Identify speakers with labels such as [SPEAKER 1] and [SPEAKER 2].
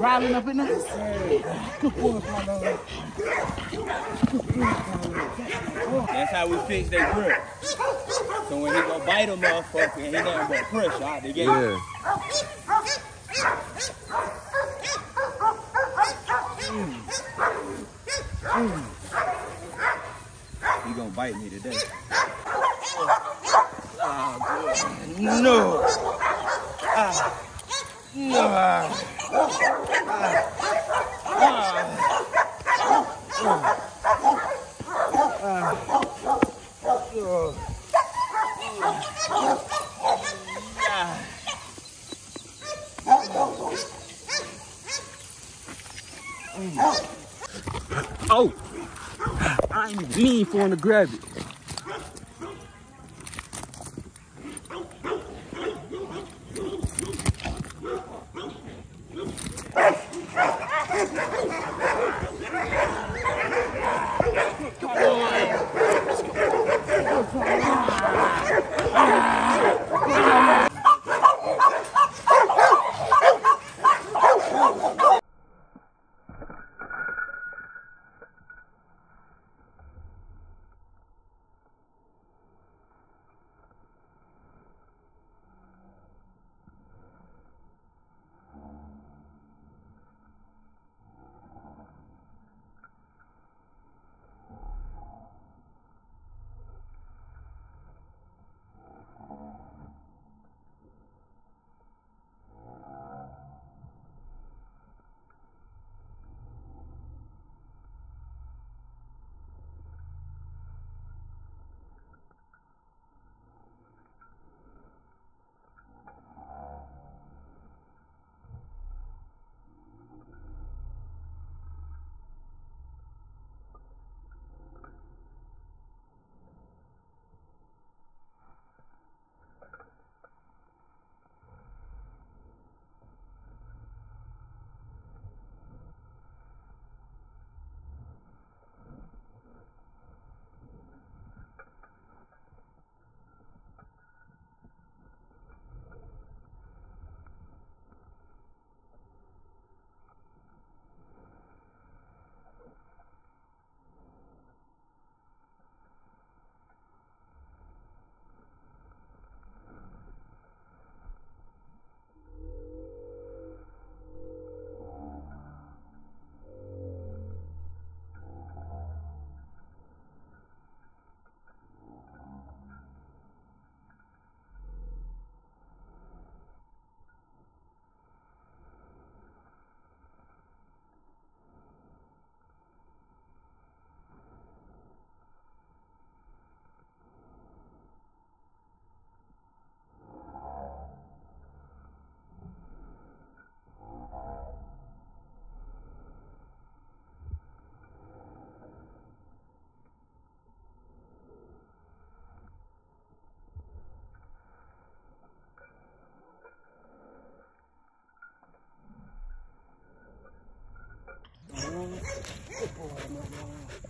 [SPEAKER 1] Riding up in there.
[SPEAKER 2] That's how we fix their grip. So when he go bite a motherfucker, he nothing but pressure out the gate.
[SPEAKER 3] Yeah. Mm. Mm.
[SPEAKER 2] He gonna bite me today. No. Ah. No. Ah. Oh, I ain't mean for him to grab it. Oh.